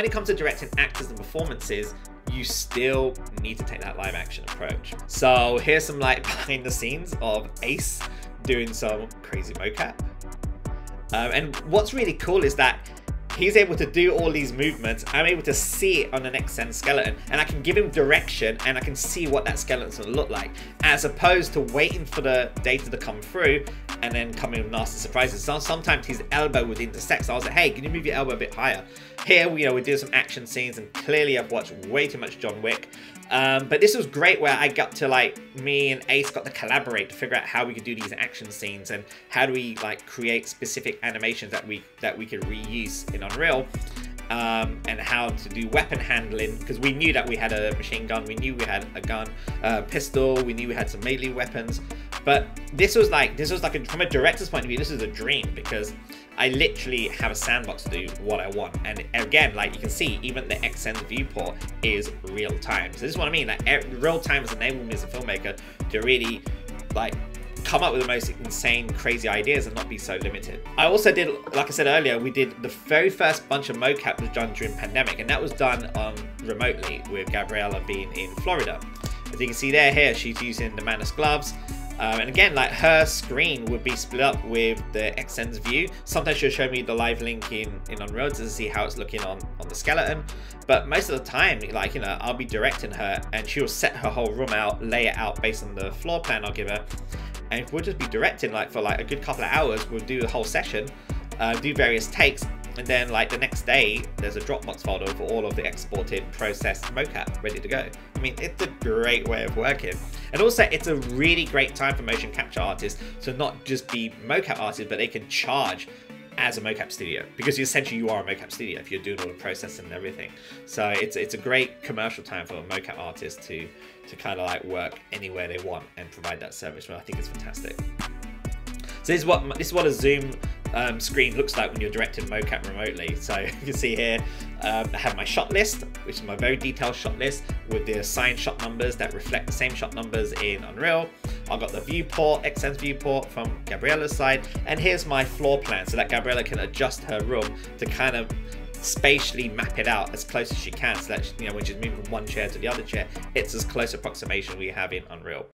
when it comes to directing actors and performances, you still need to take that live action approach. So here's some like behind the scenes of Ace doing some crazy mocap. Um, and what's really cool is that he's able to do all these movements. I'm able to see it on an Xsens skeleton and I can give him direction and I can see what that skeleton's gonna look like as opposed to waiting for the data to come through and then coming with nasty surprises. So sometimes his elbow would intersect. So I was like, hey, can you move your elbow a bit higher? Here, you know, we do some action scenes and clearly I've watched way too much John Wick. Um, but this was great where I got to like me and Ace got to collaborate to figure out how we could do these action scenes and how do we like create specific animations that we that we could reuse in Unreal. Um, and how to do weapon handling because we knew that we had a machine gun, we knew we had a gun, uh, pistol, we knew we had some melee weapons, but this was like this was like a, from a director's point of view, this is a dream because I literally have a sandbox to do what I want. And again, like you can see, even the Xsens viewport is real time. So this is what I mean. Like real time has enabled me as a filmmaker to really like come up with the most insane, crazy ideas and not be so limited. I also did, like I said earlier, we did the very first bunch of mocap was done during pandemic, and that was done um, remotely with Gabriella being in Florida. As you can see there, here she's using the Manus gloves. Um, and again, like her screen would be split up with the Xsens view. Sometimes she'll show me the live link in, in Unreal to see how it's looking on, on the skeleton. But most of the time, like, you know, I'll be directing her and she'll set her whole room out, lay it out based on the floor plan I'll give her. And we'll just be directing like for like a good couple of hours. We'll do the whole session, uh, do various takes, and then like the next day, there's a Dropbox folder for all of the exported processed mocap ready to go. I mean, it's a great way of working. And also it's a really great time for motion capture artists to not just be mocap artists, but they can charge as a mocap studio because essentially you are a mocap studio if you're doing all the processing and everything. So it's it's a great commercial time for a mocap artist to to kind of like work anywhere they want and provide that service. Well, I think it's fantastic. So this is what this is what a Zoom um, screen looks like when you're directing mocap remotely. So you can see here, um, I have my shot list, which is my very detailed shot list with the assigned shot numbers that reflect the same shot numbers in Unreal. I've got the viewport, Xsens viewport from Gabriella's side, and here's my floor plan so that Gabriella can adjust her room to kind of spatially map it out as close as she can so that you know when she's moving from one chair to the other chair it's as close approximation we have in unreal